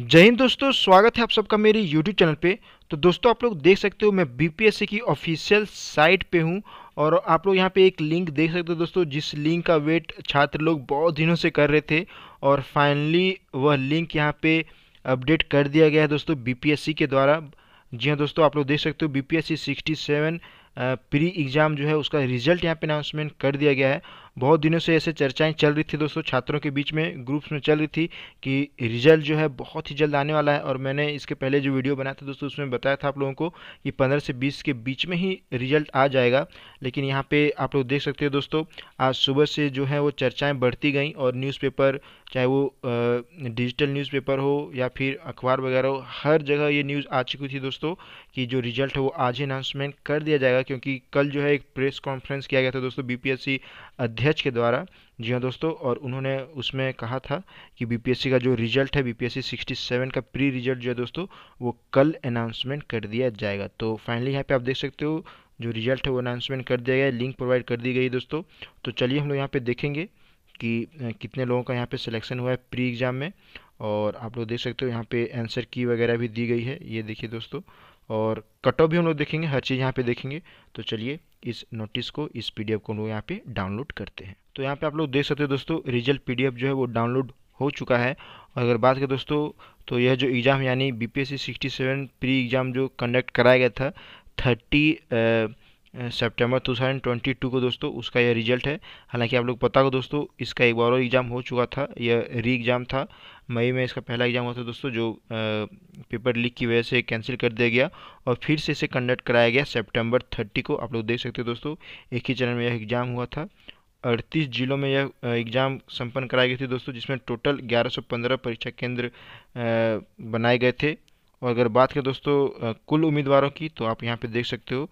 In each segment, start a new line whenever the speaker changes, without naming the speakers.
जय हिंद दोस्तों, स्वागत है आप सबका मेरे YouTube चैनल पे। तो दोस्तों, आप लोग देख सकते हो मैं बीपीएससी की ऑफिशियल साइट पे हूँ और आप लोग यहाँ पे एक लिंक देख सकते हो दोस्तों, जिस लिंक का वेट छात्र लोग बहुत दिनों से कर रहे थे और फाइनली वह लिंक यहाँ पे अपडेट कर दिया गया है दोस्तों बीपीएससी के द्वारा। जी हाँ दोस्तों, आप लोग देख सकते हो बीपीएससी 67 प्री एग्ज़ाम जो है उसका रिज़ल्ट यहाँ पे अनाउंसमेंट कर दिया गया है। बहुत दिनों से ऐसे चर्चाएँ चल रही थी दोस्तों, छात्रों के बीच में ग्रुप्स में चल रही थी कि रिज़ल्ट जो है बहुत ही जल्द आने वाला है और मैंने इसके पहले जो वीडियो बनाया था दोस्तों, उसमें बताया था आप लोगों को कि पंद्रह से बीस के बीच में ही रिज़ल्ट आ जाएगा। लेकिन यहाँ पे आप लोग देख सकते हो दोस्तों, आज सुबह से जो है वो चर्चाएँ बढ़ती गई और न्यूज़पेपर चाहे वो डिजिटल न्यूज़पेपर हो या फिर अखबार वगैरह हो, हर जगह ये न्यूज़ आ चुकी थी दोस्तों कि जो रिज़ल्ट है वो आज ही अनाउंसमेंट कर दिया जाएगा, क्योंकि कल जो है एक प्रेस कॉन्फ्रेंस किया गया था दोस्तों बीपीएससी अध्यक्ष के द्वारा। जी हाँ दोस्तों, और उन्होंने उसमें कहा था कि बीपीएससी का जो रिज़ल्ट है बीपीएससी 67 का प्री रिज़ल्ट जो है दोस्तों, वो कल अनाउंसमेंट कर दिया जाएगा। तो फाइनली यहाँ पे आप देख सकते हो, जो रिज़ल्ट है वो अनाउंसमेंट कर दिया गया लिंक प्रोवाइड कर दी गई दोस्तों। तो चलिए हम लोग यहाँ पर देखेंगे कि कितने लोगों का यहाँ पर सिलेक्शन हुआ है प्री एग्ज़ाम में। और आप लोग देख सकते हो यहाँ पे आंसर की वगैरह भी दी गई है, ये देखिए दोस्तों। और कट ऑफ़ भी हम लोग देखेंगे, हर चीज़ यहाँ पे देखेंगे। तो चलिए, इस नोटिस को, इस पीडीएफ को हम लोग यहाँ पे डाउनलोड करते हैं। तो यहाँ पे आप लोग देख सकते हो दोस्तों रिज़ल्ट पीडीएफ जो है वो डाउनलोड हो चुका है। और अगर बात करें दोस्तों तो यह जो एग्ज़ाम यानी B P S C sixty seven pre exam जो कंडक्ट कराया गया था थर्टी सितंबर 2022 को दोस्तों, उसका यह रिज़ल्ट है। हालाँकि आप लोग पता हो दोस्तों, इसका एक बार और एग्ज़ाम हो चुका था, यह री एग्ज़ाम था। मई में इसका पहला एग्ज़ाम हुआ था दोस्तों, जो पेपर लीक की वजह से कैंसिल कर दिया गया और फिर से इसे कंडक्ट कराया गया सितंबर 30 को। आप लोग देख सकते हो दोस्तों, एक ही चरण में यह एग्ज़ाम हुआ था। अड़तीस जिलों में यह एग्ज़ाम संपन्न कराई गई थी दोस्तों, जिसमें टोटल 1115 परीक्षा केंद्र बनाए गए थे। और अगर बात करें दोस्तों कुल उम्मीदवारों की तो आप यहाँ पे देख सकते हो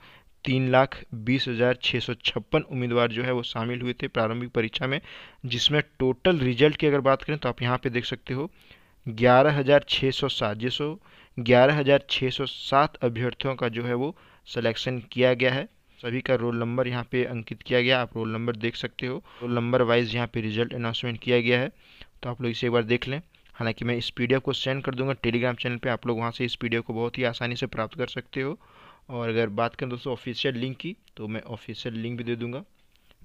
तीन लाख बीस हज़ार छः सौ छप्पन उम्मीदवार जो है वो शामिल हुए थे प्रारंभिक परीक्षा में, जिसमें टोटल रिज़ल्ट की अगर बात करें तो आप यहाँ पे देख सकते हो, ग्यारह हज़ार छः सौ सात जिसो ग्यारह हज़ार छः सौ सात अभ्यर्थियों का जो है वो सिलेक्शन किया गया है। सभी का रोल नंबर यहाँ पे अंकित किया गया, आप रोल नंबर देख सकते हो। रोल नंबर वाइज यहाँ पे रिज़ल्ट अनाउंसमेंट किया गया है तो आप लोग इसे एक बार देख लें। हालाँकि मैं इस पीडीएफ को सेंड कर दूँगा टेलीग्राम चैनल पे आप लोग वहाँ से इस पीडीएफ को बहुत ही आसानी से प्राप्त कर सकते हो। और अगर बात करें दोस्तों ऑफिशियल लिंक की तो मैं ऑफिशियल लिंक भी दे दूँगा।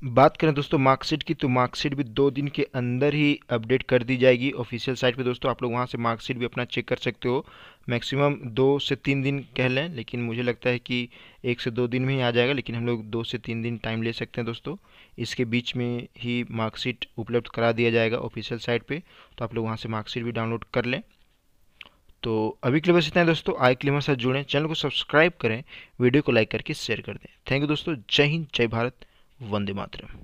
बात करें दोस्तों मार्कशीट की तो मार्कशीट भी दो दिन के अंदर ही अपडेट कर दी जाएगी। ऑफिशियल साइट पे दोस्तों आप लोग वहाँ से मार्कशीट भी अपना चेक कर सकते हो। मैक्सिमम दो से तीन दिन कह लें, लेकिन मुझे लगता है कि एक से दो दिन में ही आ जाएगा, लेकिन हम लोग दो से तीन दिन टाइम ले सकते हैं दोस्तों। इसके बीच में ही मार्कशीट उपलब्ध करा दिया जाएगा ऑफिशियल साइट पर तो आप लोग वहाँ से मार्कशीट भी डाउनलोड कर लें। तो अभी के लिए बस इतना है दोस्तों आई हमारे साथ जुड़ें चैनल को सब्सक्राइब करें, वीडियो को लाइक करके शेयर कर दें। थैंक यू दोस्तों, जय हिंद, जय भारत, वंदे मातरम।